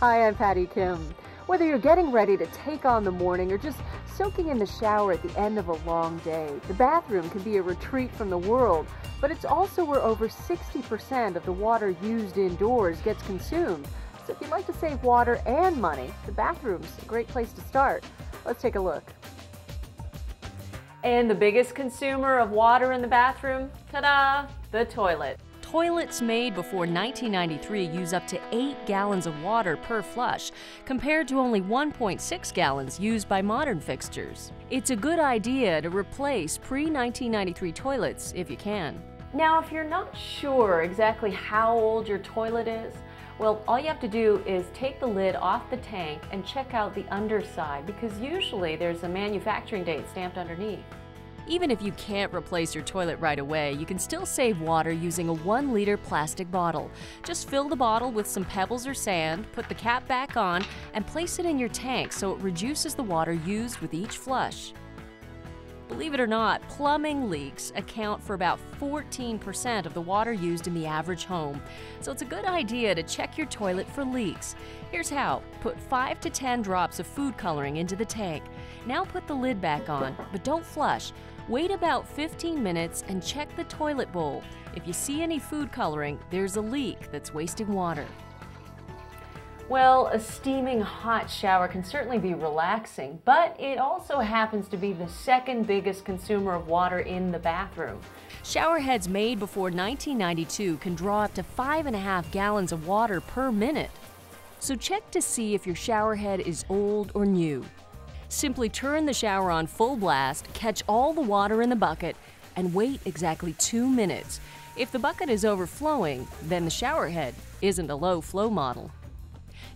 Hi, I'm Patty Kim. Whether you're getting ready to take on the morning or just soaking in the shower at the end of a long day, the bathroom can be a retreat from the world, but it's also where over 60% of the water used indoors gets consumed. So if you'd like to save water and money, the bathroom's a great place to start. Let's take a look. And the biggest consumer of water in the bathroom? Ta-da! The toilet. Toilets made before 1993 use up to 8 gallons of water per flush, compared to only 1.6 gallons used by modern fixtures. It's a good idea to replace pre-1993 toilets if you can. Now, if you're not sure exactly how old your toilet is, well, all you have to do is take the lid off the tank and check out the underside because usually there's a manufacturing date stamped underneath. Even if you can't replace your toilet right away, you can still save water using a 1 liter plastic bottle. Just fill the bottle with some pebbles or sand, put the cap back on, and place it in your tank so it reduces the water used with each flush. Believe it or not, plumbing leaks account for about 14% of the water used in the average home. So it's a good idea to check your toilet for leaks. Here's how. Put 5 to 10 drops of food coloring into the tank. Now put the lid back on, but don't flush. Wait about 15 minutes and check the toilet bowl. If you see any food coloring, there's a leak that's wasting water. Well, a steaming hot shower can certainly be relaxing, but it also happens to be the second biggest consumer of water in the bathroom. Shower heads made before 1992 can draw up to five and a half gallons of water per minute. So check to see if your shower head is old or new. Simply turn the shower on full blast, catch all the water in the bucket, and wait exactly two minutes. If the bucket is overflowing, then the shower head isn't a low flow model.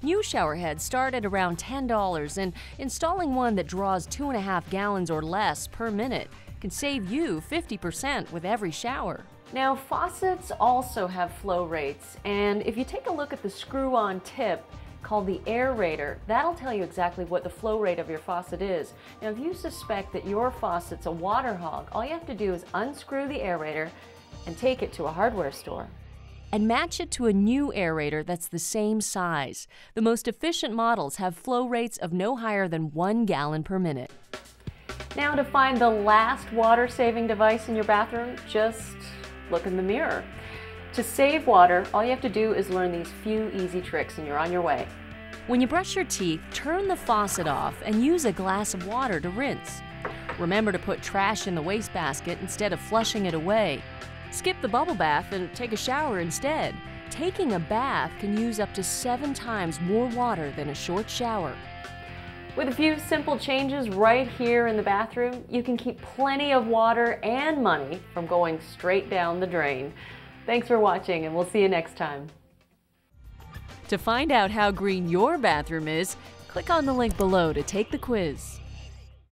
New shower heads start at around $10, and installing one that draws 2.5 gallons or less per minute can save you 50% with every shower. Now, faucets also have flow rates, and if you take a look at the screw on tip, called the aerator. That'll tell you exactly what the flow rate of your faucet is. Now, if you suspect that your faucet's a water hog, all you have to do is unscrew the aerator and take it to a hardware store and match it to a new aerator that's the same size. The most efficient models have flow rates of no higher than one gallon per minute. Now to find the last water-saving device in your bathroom, just look in the mirror. To save water, all you have to do is learn these few easy tricks and you're on your way. When you brush your teeth, turn the faucet off and use a glass of water to rinse. Remember to put trash in the wastebasket instead of flushing it away. Skip the bubble bath and take a shower instead. Taking a bath can use up to seven times more water than a short shower. With a few simple changes right here in the bathroom, you can keep plenty of water and money from going straight down the drain. Thanks for watching and we'll see you next time. To find out how green your bathroom is, click on the link below to take the quiz.